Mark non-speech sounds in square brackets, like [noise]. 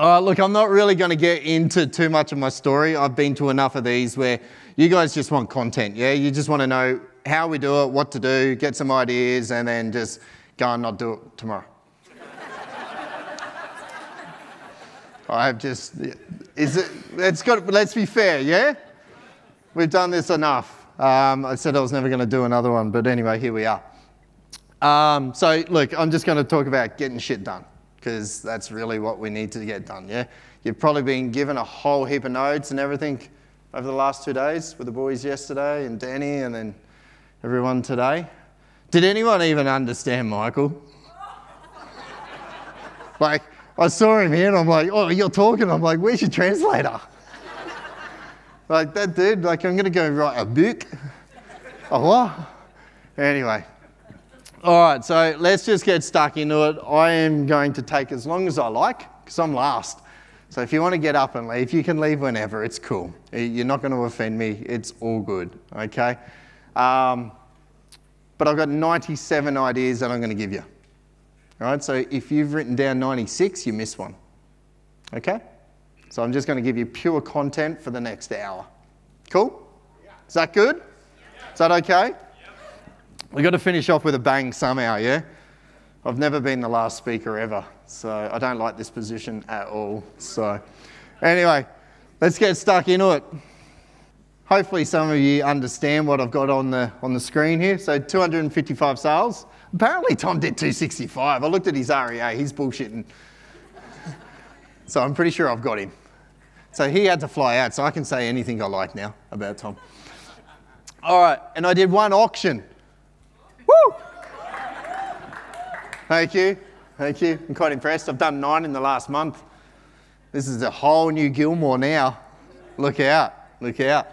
Uh, look, I'm not really going to get into too much of my story. I've been to enough of these where you guys just want content, yeah? You just want to know how we do it, what to do, get some ideas, and then just go and not do it tomorrow. [laughs] I've just, is it, let's, got, let's be fair, yeah? We've done this enough. Um, I said I was never going to do another one, but anyway, here we are. Um, so, look, I'm just going to talk about getting shit done because that's really what we need to get done, yeah? You've probably been given a whole heap of notes and everything over the last two days with the boys yesterday and Danny and then everyone today. Did anyone even understand Michael? [laughs] like, I saw him here and I'm like, oh, you're talking. I'm like, where's your translator? like, that dude, like, I'm going to go write a book. [laughs] oh, what? Anyway. All right, so let's just get stuck into it. I am going to take as long as I like because I'm last. So if you want to get up and leave, you can leave whenever. It's cool. You're not going to offend me. It's all good, okay? Um, but I've got 97 ideas that I'm going to give you. All right, so if you've written down 96, you miss one. Okay? So I'm just going to give you pure content for the next hour. Cool? Is that good? Is that okay? We've got to finish off with a bang somehow, yeah? I've never been the last speaker ever, so I don't like this position at all. So, anyway, let's get stuck into it. Hopefully, some of you understand what I've got on the, on the screen here. So, 255 sales. Apparently, Tom did 265. I looked at his REA, he's bullshitting. so, I'm pretty sure I've got him. So, he had to fly out, so I can say anything I like now about Tom. All right, and I did one auction. Thank you. Thank you. I'm quite impressed. I've done nine in the last month. This is a whole new Gilmour now. Look out. Look out.